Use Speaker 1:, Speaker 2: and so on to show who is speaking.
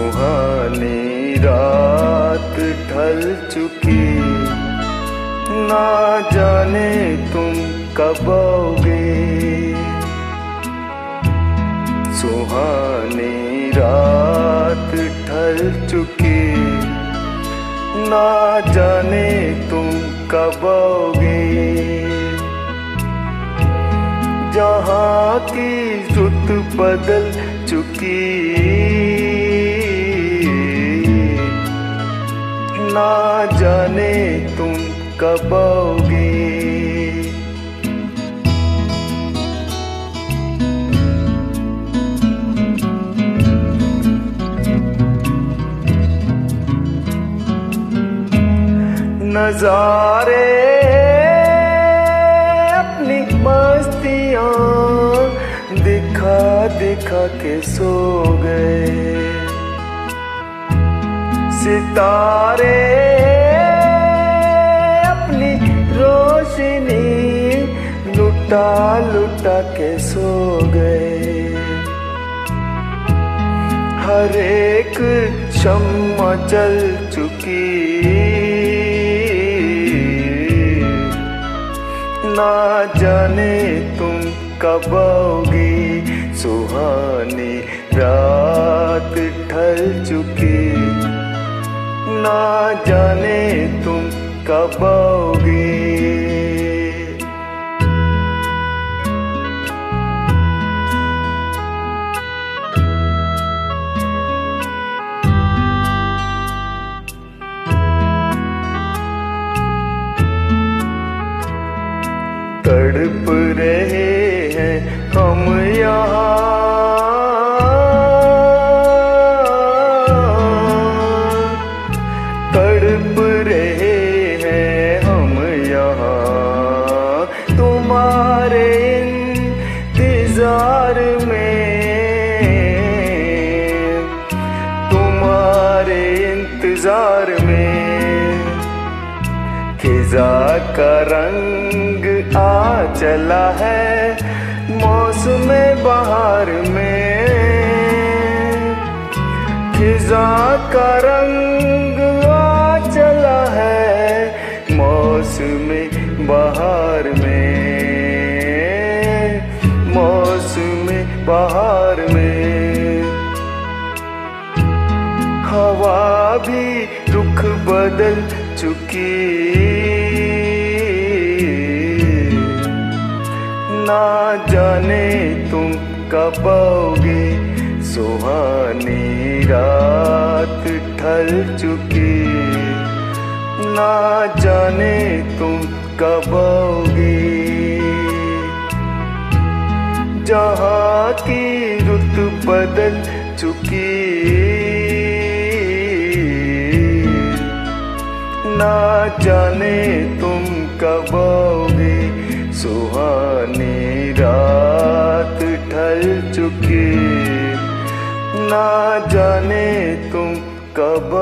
Speaker 1: सुहानी रात ढल चुकी। ना जाने तुम कब आओगे। सुहानी रात ढल चुकी। ना जाने तुम कब आओगे। जहाँ की रुत बदल चुकी। कब नजारे अपनी मस्तियाँ दिखा दिखा के सो गए। सितारे लुटा लुटा के सो गए। हर एक शम्मा जल चुकी। ना जाने तुम कब आओगी। सुहानी रात ढल चुकी। ना जाने तुम कब आओगी। तड़प रहे हैं हम यहाँ। तड़प रहे हैं हम यहाँ। तुम्हारे इंतज़ार में खिजा का रंग आ चला है मौसम बहार में। खिजा का रंग आ चला है मौसम बहार में। मौसम बहार में। हवा भी रुख बदल चुकी ना जाने तुम कब आओगे। सुहानी रात ढल चुकी। ना जाने तुम कब आओगे। जहाँ की रुत बदल चुकी। ना जाने तुम कब सुहानी रात ढल चुकी। ना जाने तुम कब